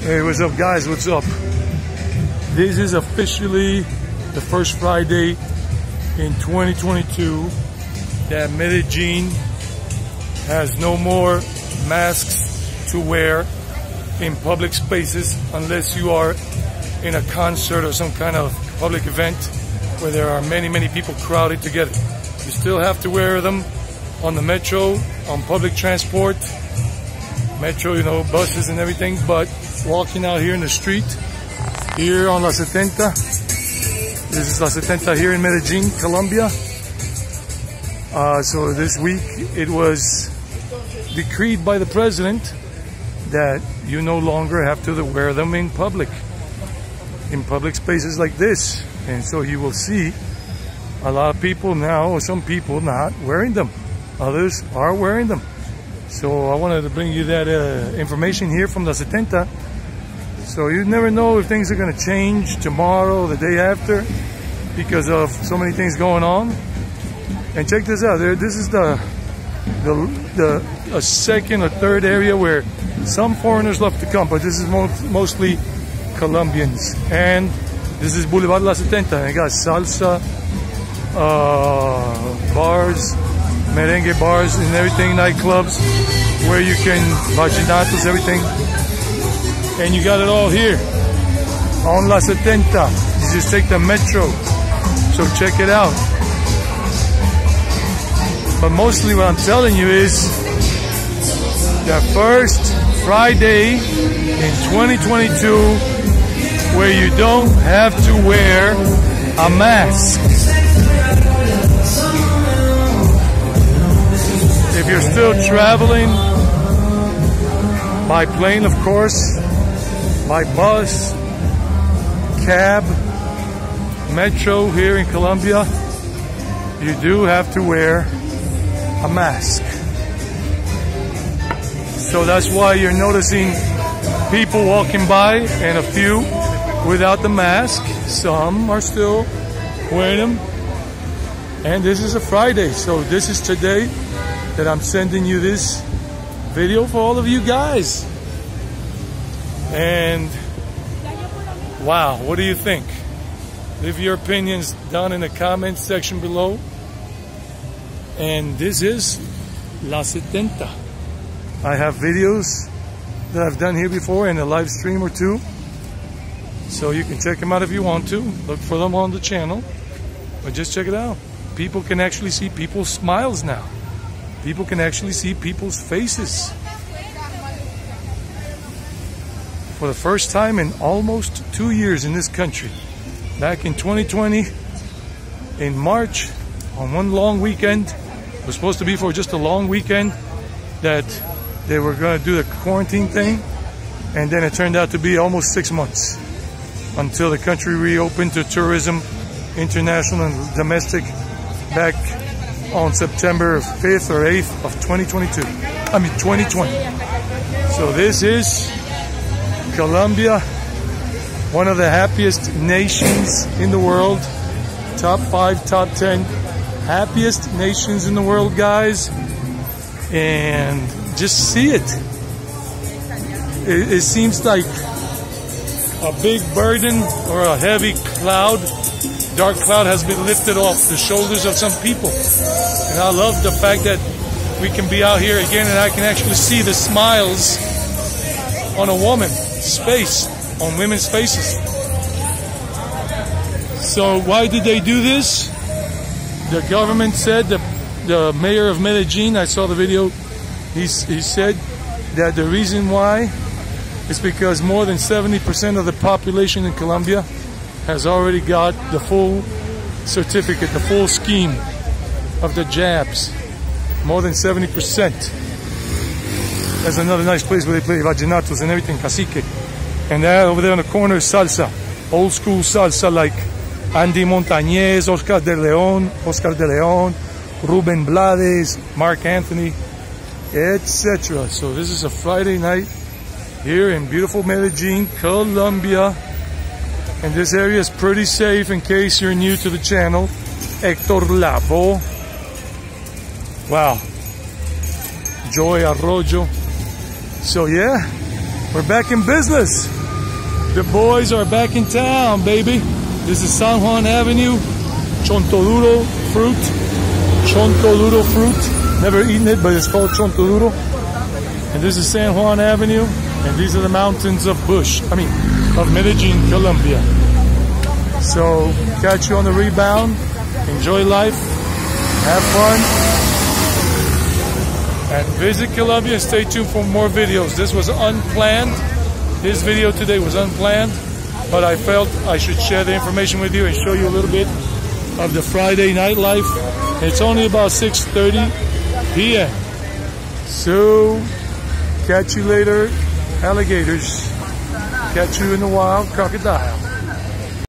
Hey, what's up, guys? What's up? This is officially the first Friday in 2022 that Medellin has no more masks to wear in public spaces unless you are in a concert or some kind of public event where there are many, many people crowded together. You still have to wear them on the metro, on public transport, metro, you know, buses and everything, but walking out here in the street, here on La Setenta, this is La Setenta here in Medellin, Colombia. Uh, so this week it was decreed by the president that you no longer have to wear them in public, in public spaces like this. And so you will see a lot of people now, or some people not wearing them. Others are wearing them. So I wanted to bring you that uh, information here from the Setenta. So you never know if things are going to change tomorrow, the day after, because of so many things going on. And check this out. There, this is the the the a second or third area where some foreigners love to come, but this is most, mostly Colombians. And this is Boulevard La Setenta. It got salsa uh, bars, merengue bars, and everything, nightclubs where you can vallenatos, everything. And you got it all here on La Setenta. You just take the metro. So check it out. But mostly what I'm telling you is the first Friday in 2022 where you don't have to wear a mask. You're still traveling by plane, of course, by bus, cab, metro here in Colombia, you do have to wear a mask. So that's why you're noticing people walking by and a few without the mask. Some are still wearing them. And this is a Friday, so this is today that I'm sending you this video for all of you guys. And wow, what do you think? Leave your opinions down in the comments section below. And this is La Setenta. I have videos that I've done here before in a live stream or two. So you can check them out if you want to. Look for them on the channel. But just check it out. People can actually see people's smiles now. People can actually see people's faces. For the first time in almost two years in this country. Back in 2020, in March, on one long weekend, it was supposed to be for just a long weekend that they were going to do the quarantine thing, and then it turned out to be almost six months until the country reopened to tourism, international and domestic, back on September 5th or 8th of 2022. I mean 2020. So this is Colombia, one of the happiest nations in the world. Top five, top ten happiest nations in the world, guys. And just see it. It, it seems like a big burden or a heavy cloud, dark cloud has been lifted off the shoulders of some people. And I love the fact that we can be out here again and I can actually see the smiles on a woman's face, on women's faces. So why did they do this? The government said, the, the mayor of Medellin, I saw the video, he, he said that the reason why is because more than 70% of the population in Colombia has already got the full certificate, the full scheme of the jabs. More than 70%. There's another nice place where they play vallenatos and everything, cacique. And that over there in the corner is salsa. Old school salsa like Andy Montañez, Oscar de Leon, Oscar de Leon, Ruben Blades, Marc Anthony, etc. So this is a Friday night here in beautiful Medellin, Colombia. And this area is pretty safe in case you're new to the channel. Hector Lavoe. Wow. Joe Arroyo. So yeah, We're back in business. The boys are back in town, baby. This is San Juan Avenue, Chontaduro fruit. Chontaduro fruit. Never eaten it, but it's called Chontaduro. And this is San Juan Avenue, and these are the mountains of Bush. I mean, of Medellin, Colombia. So, catch you on the rebound. Enjoy life. Have fun. And visit Colombia stay tuned for more videos. This was unplanned. This video today was unplanned, but I felt I should share the information with you and show you a little bit of the Friday nightlife. It's only about 6.30 p.m. So, catch you later, alligators. Catch you in the wild, crocodile.